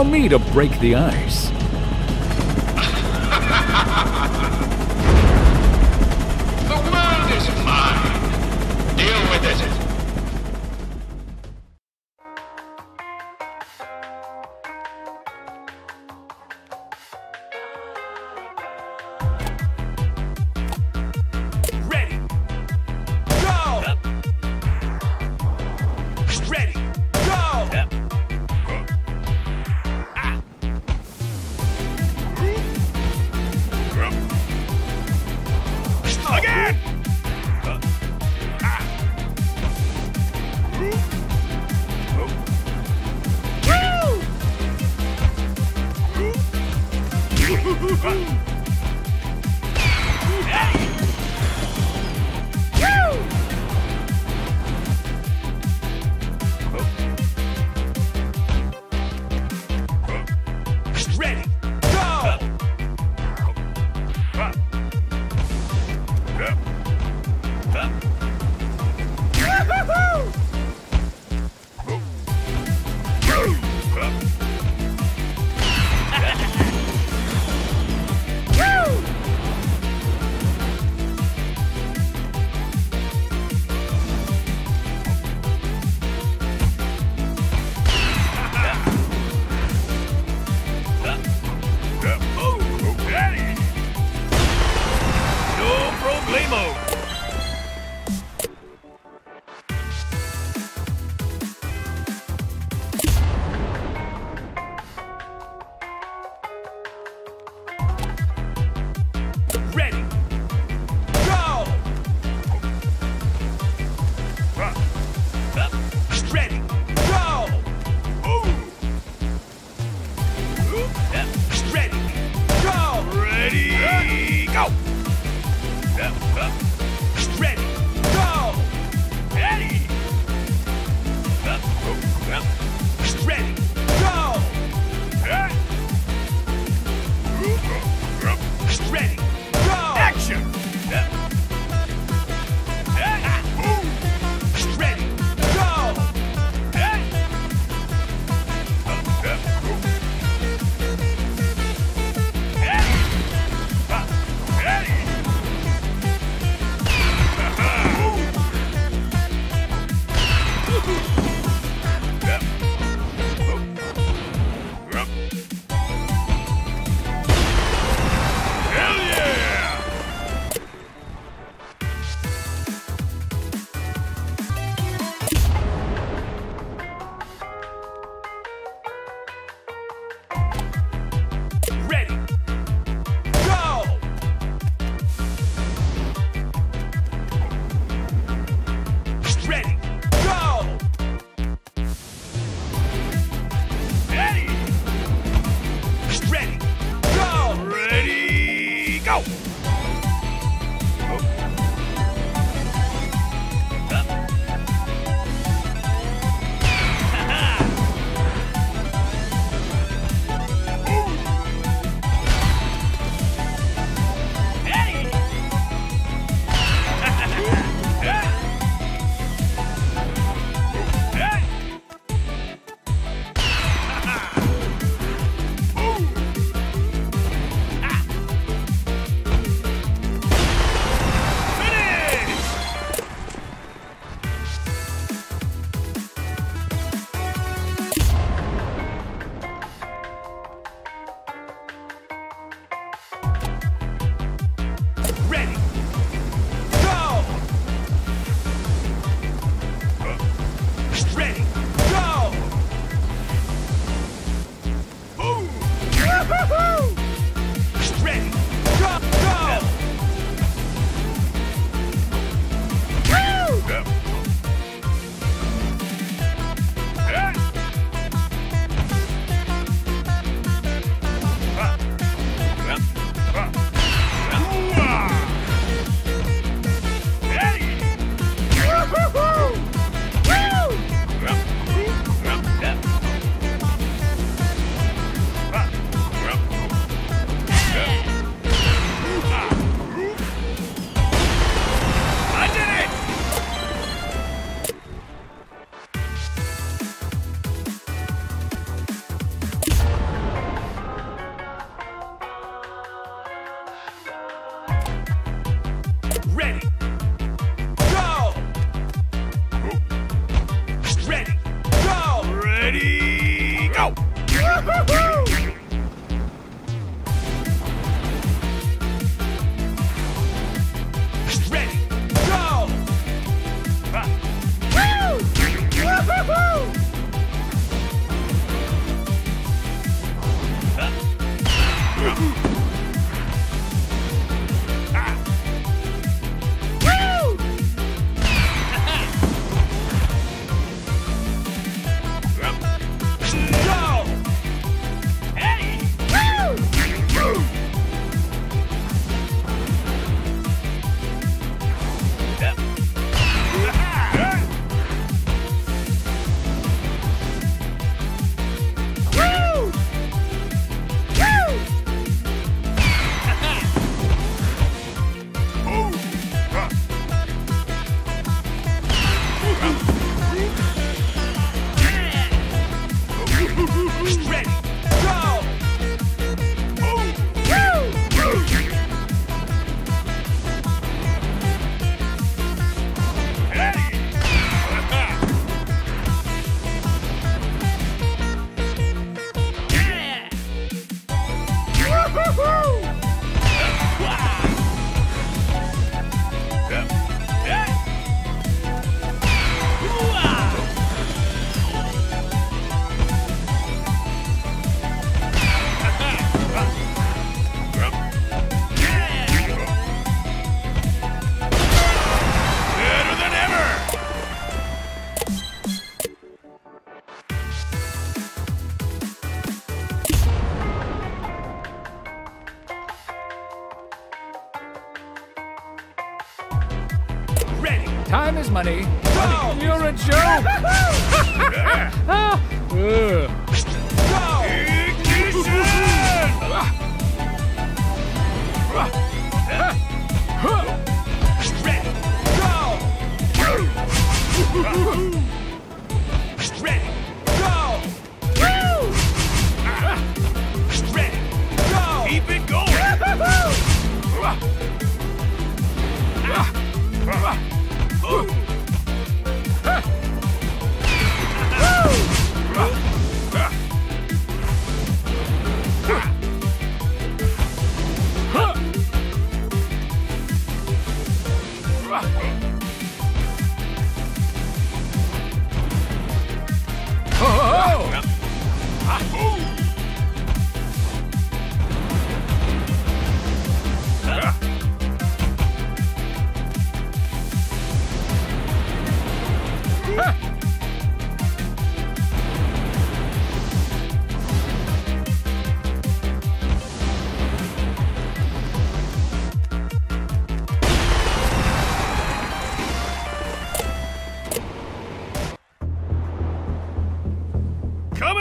Allow me to break the ice. Woo-hoo! Ready. Go! Ready. Go! Ready. Go! Ready. Go! Ah. Time is money. go! You're a joke. Go! Ignition! Go!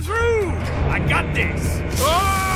Through! I got this! Oh!